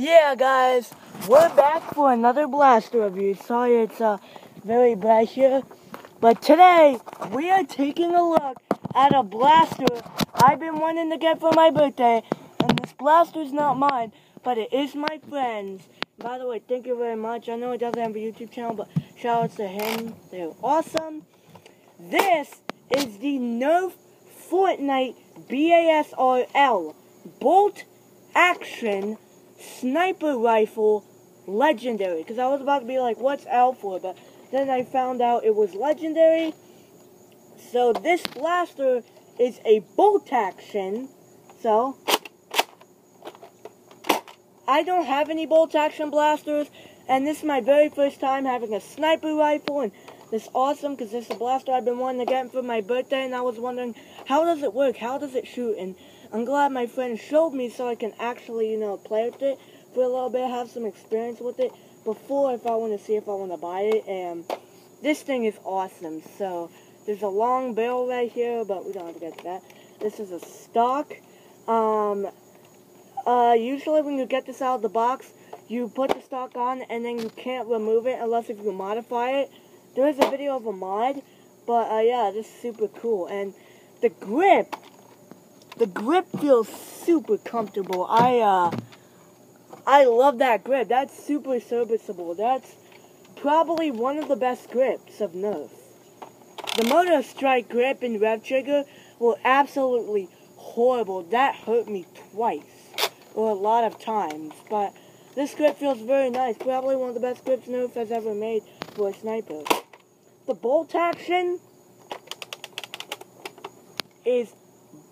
Yeah, guys, we're back for another blaster review. Sorry it's uh, very bright here, but today we are taking a look at a blaster I've been wanting to get for my birthday, and this blaster is not mine, but it is my friend's. By the way, thank you very much. I know it doesn't have a YouTube channel, but shout outs to him. They're awesome. This is the Nerf Fortnite BASRL Bolt Action Sniper Rifle Legendary. Because I was about to be like, what's for? But then I found out it was Legendary. So this blaster is a bolt action. So, I don't have any bolt action blasters. And this is my very first time having a sniper rifle. And this awesome because this is a blaster I've been wanting to get for my birthday. And I was wondering, how does it work? How does it shoot? And I'm glad my friend showed me so I can actually, you know, play with it for a little bit, have some experience with it before if I want to see if I want to buy it. And this thing is awesome. So there's a long barrel right here, but we don't have to get to that. This is a stock. Um, uh, usually when you get this out of the box, you put the stock on and then you can't remove it unless if you modify it. There is a video of a mod, but uh, yeah, this is super cool. And the grip, the grip feels super comfortable. I, uh, I love that grip. That's super serviceable. That's probably one of the best grips of Nerf. The Motor Strike grip and rev trigger were absolutely horrible. That hurt me twice, or a lot of times. But this grip feels very nice. Probably one of the best grips Nerf has ever made for a sniper. The bolt action is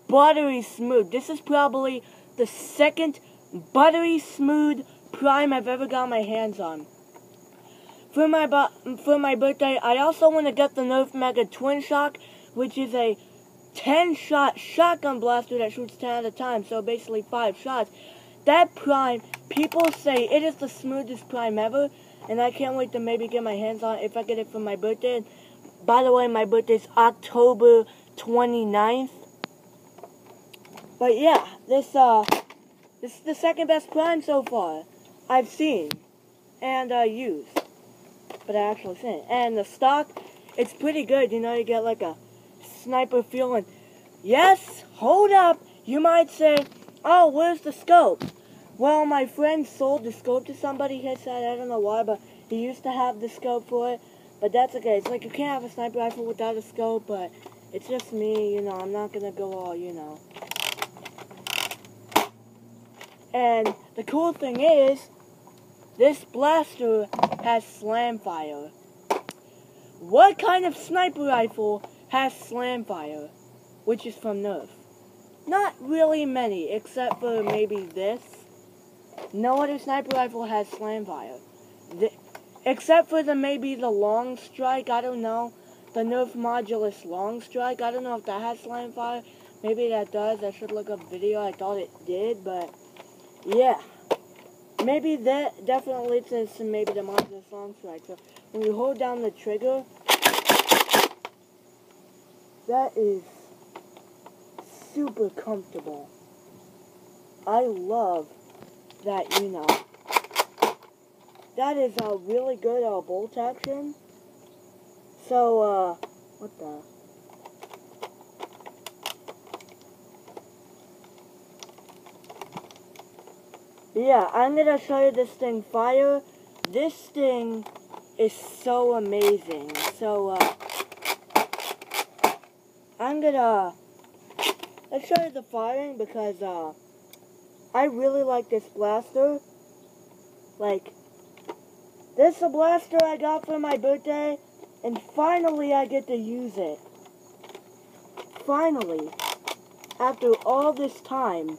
buttery smooth. This is probably the second buttery smooth prime I've ever got my hands on for my for my birthday, I also want to get the Nerf Mega Twin Shock, which is a 10 shot shotgun blaster that shoots 10 at a time, so basically 5 shots. That prime, people say it is the smoothest prime ever, and I can't wait to maybe get my hands on it if I get it for my birthday. By the way, my birthday is October 29th. But yeah, this uh this is the second best prime so far I've seen and uh used but I actually seen it. And the stock, it's pretty good. You know, you get like a sniper feeling. Yes, hold up. You might say, oh, where's the scope? Well, my friend sold the scope to somebody. He said, I don't know why, but he used to have the scope for it. But that's okay. It's like you can't have a sniper rifle without a scope, but it's just me, you know. I'm not going to go all, you know. And the cool thing is, this blaster has slam fire. What kind of sniper rifle has slam fire? Which is from Nerf. Not really many, except for maybe this. No other sniper rifle has slam fire. Except for the maybe the long strike, I don't know. The Nerf Modulus long strike, I don't know if that has slam fire. Maybe that does. I should look up video. I thought it did, but yeah. Maybe that definitely leads to maybe the monster song strike. So when you hold down the trigger, that is super comfortable. I love that, you know. That is a really good uh, bolt action. So, uh, what the? Yeah, I'm gonna show you this thing fire. This thing is so amazing. So, uh, I'm gonna, let's show you the firing because, uh, I really like this blaster. Like, this is a blaster I got for my birthday, and finally I get to use it. Finally, after all this time,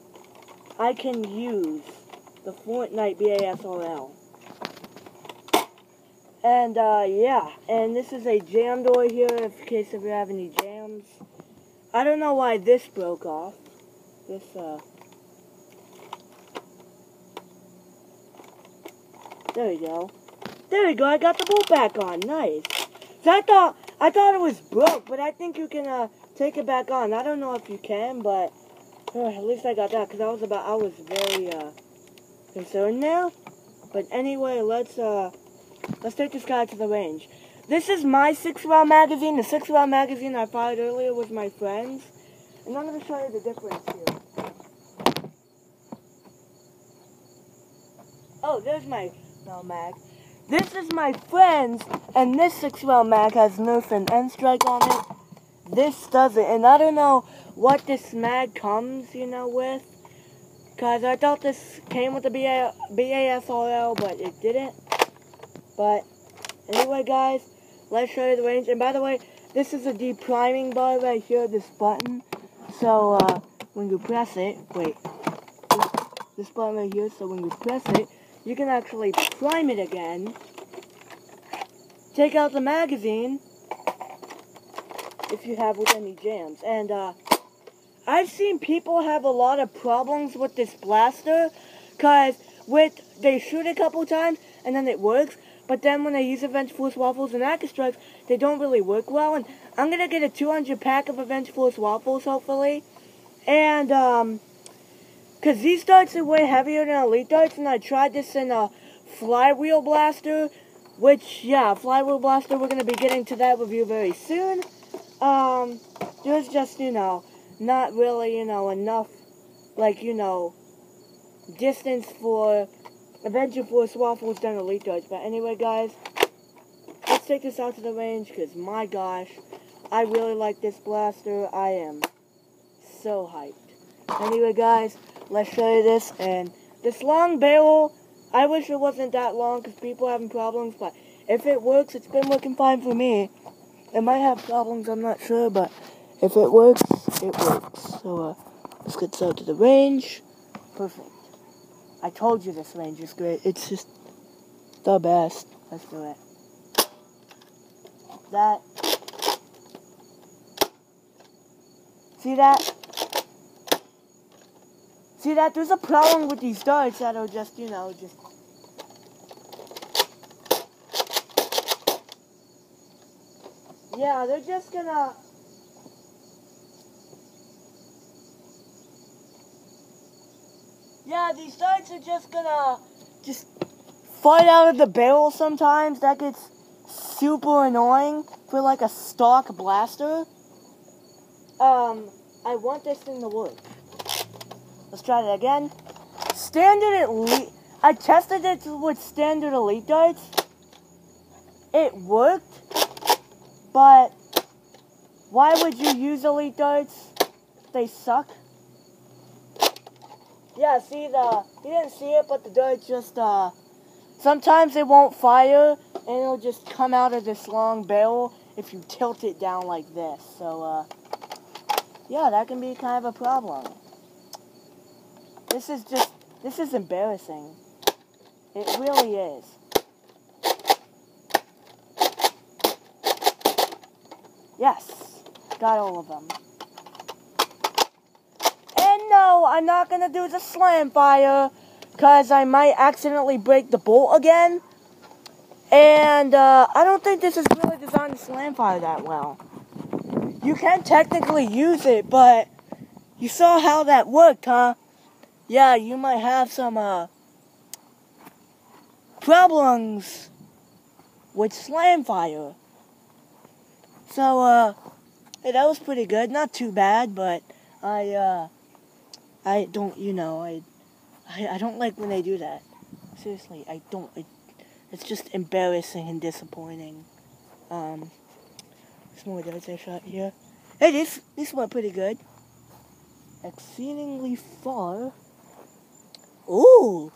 I can use the Fortnite BASRL. And, uh, yeah, and this is a jam door here in case if you have any jams. I don't know why this broke off. This, uh... There we go. There we go, I got the bolt back on. Nice. So I thought, I thought it was broke, but I think you can, uh, take it back on. I don't know if you can, but... Uh, at least I got that, because I was about, I was very, uh concern there. But anyway, let's uh, let's take this guy to the range. This is my six round magazine. The six round magazine I fired earlier was my friend's, and I'm gonna show you the difference here. Oh, there's my round mag. This is my friend's, and this six round mag has Nerf and N strike on it. This doesn't, and I don't know what this mag comes, you know, with. Because I thought this came with the BA, BASRL, but it didn't. But, anyway, guys, let's show you the range. And by the way, this is a depriming bar right here, this button. So, uh, when you press it, wait, this, this button right here, so when you press it, you can actually prime it again. Take out the magazine, if you have with any jams. And, uh, I've seen people have a lot of problems with this blaster because with they shoot a couple times and then it works, but then when they use Adventure Force Waffles and AccuStrikes, they don't really work well. And I'm gonna get a 200 pack of Adventure Force Waffles hopefully, and um, cause these darts are way heavier than Elite darts, and I tried this in a Flywheel Blaster, which yeah, Flywheel Blaster. We're gonna be getting to that review very soon. Um, there's just you know not really, you know, enough, like, you know, distance for Adventure Force Waffles than Elite Darts. But anyway, guys, let's take this out to the range, because, my gosh, I really like this blaster. I am so hyped. Anyway, guys, let's show you this. And this long barrel, I wish it wasn't that long, because people are having problems, but if it works, it's been working fine for me. It might have problems, I'm not sure, but if it works, it works. So, uh, let's get out to the range. Perfect. I told you this range is great. It's just the best. Let's do it. That. See that? See that? There's a problem with these darts that are just, you know, just... Yeah, they're just gonna... Yeah, these darts are just gonna just fight out of the barrel sometimes. That gets super annoying for like a stock blaster. Um, I want this thing to work. Let's try it again. Standard elite. I tested it with standard elite darts. It worked, but why would you use elite darts? They suck. Yeah, see the, you didn't see it, but the dart just, uh, sometimes it won't fire, and it'll just come out of this long barrel if you tilt it down like this. So, uh, yeah, that can be kind of a problem. This is just, this is embarrassing. It really is. Yes, got all of them. No, I'm not to do the slam fire because I might accidentally break the bolt again. And uh, I don't think this is really designed to slam fire that well. You can technically use it, but you saw how that worked, huh? Yeah, you might have some uh, problems with slam fire. So, uh, hey, that was pretty good. Not too bad, but I, uh, I don't, you know, I, I, I don't like when they do that. Seriously, I don't. It's just embarrassing and disappointing. Um, some more darts I shot here. Hey, this this went pretty good. Exceedingly far. Ooh.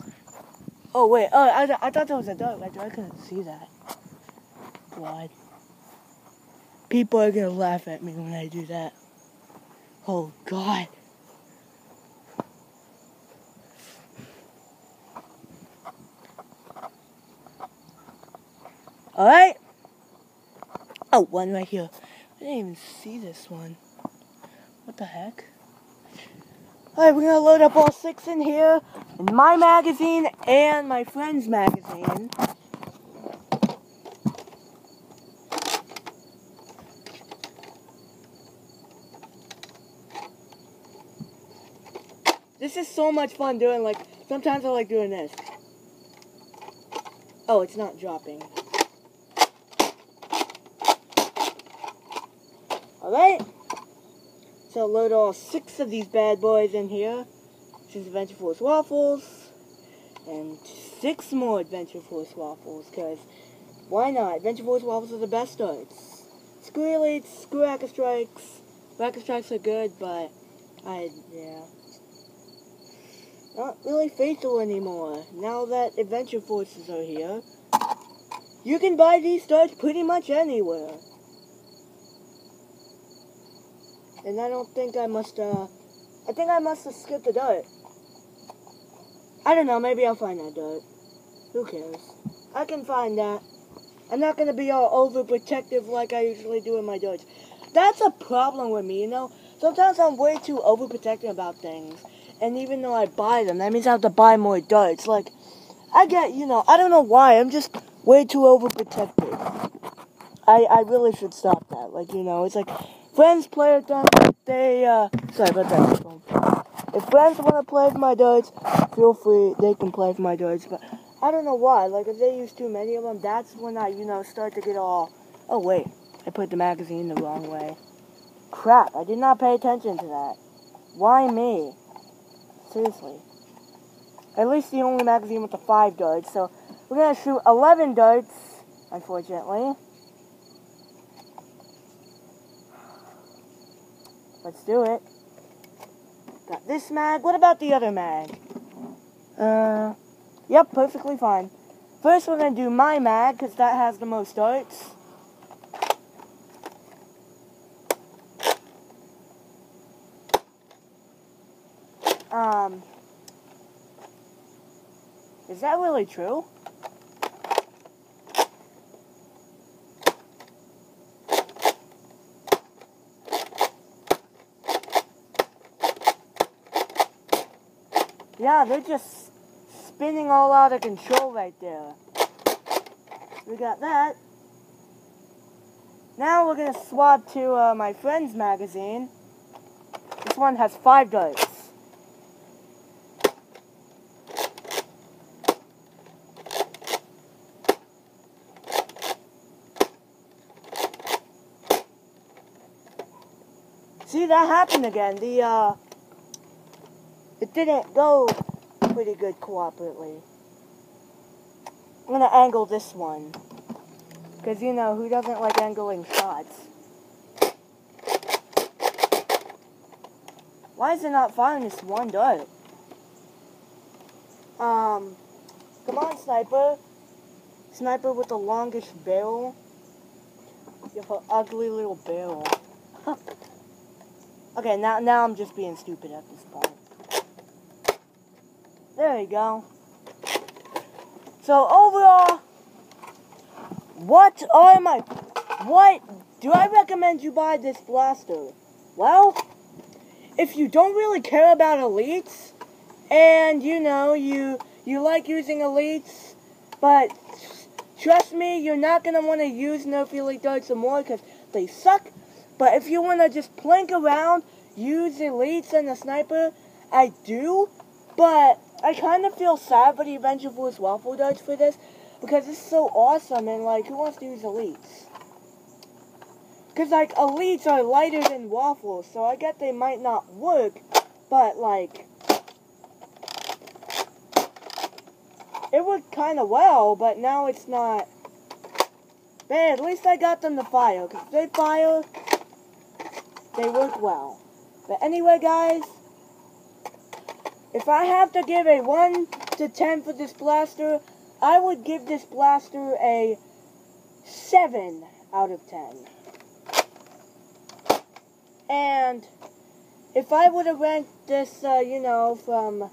Oh wait. Oh, I, I thought that was a dart. I, I couldn't see that. God. People are gonna laugh at me when I do that. Oh God. Alright. Oh, one right here. I didn't even see this one. What the heck? Alright, we're gonna load up all six in here. In my magazine and my friend's magazine. This this is so much fun doing, like, sometimes I like doing this. Oh, it's not dropping. Alright. So load all six of these bad boys in here. Is Adventure Force Waffles. And six more Adventure Force Waffles, because why not? Adventure Force Waffles are the best starts. Screw Elites, screw AccuStrikes. Hacker Strikes are good, but I, yeah. Not really faithful anymore, now that Adventure Forces are here. You can buy these starts pretty much anywhere. And I don't think I must, uh, I think I must have skipped a dart. I don't know, maybe I'll find that dart. Who cares? I can find that. I'm not going to be all overprotective like I usually do in my darts. That's a problem with me, you know? Sometimes I'm way too overprotective about things. And even though I buy them, that means I have to buy more darts. Like, I get, you know, I don't know why. I'm just way too overprotective. I, I really should stop that. Like, you know, it's like friends play with them. They, uh, sorry about that. If friends want to play with my darts, feel free. They can play with my darts. But I don't know why. Like, if they use too many of them, that's when I, you know, start to get all. Oh, wait. I put the magazine the wrong way. Crap. I did not pay attention to that. Why me? Seriously. At least the only magazine with the five darts. So, we're to shoot 11 darts, unfortunately. Let's do it. Got this mag. What about the other mag? Uh, yep, perfectly fine. First, we're going to do my mag, because that has the most darts. Um, is that really true? Yeah, they're just spinning all out of control right there. We got that. Now we're to swap to uh, my friend's magazine. This one has five darts. See, that happened again. The, uh, it didn't go pretty good cooperatively. I'm gonna angle this one. Because, you know, who doesn't like angling shots? Why is it not firing this one dart? Um, come on, sniper. Sniper with the longest barrel. You have an ugly little barrel. okay, now, now I'm just being stupid at this point. There you go. So overall, what oh, are my, what do I recommend you buy this blaster? Well, if you don't really care about elites, and you know, you, you like using elites, but trust me, you're not going to want to use Nerf Elite Darts some more because they suck. But if you want to just plank around, use elites and a sniper, I do. But I kind of feel sad for the Force Waffle Darts for this because it's so awesome and like who wants to use elites? Because like elites are lighter than waffles, so I get they might not work, but like it worked kind of well, but now it's not. Man, at least I got them to fire. Because they fire, they work well. But anyway, guys, if I have to give a 1 to 10 for this blaster, I would give this blaster a 7 out of 10. And if I would have ranked this, uh, you know, from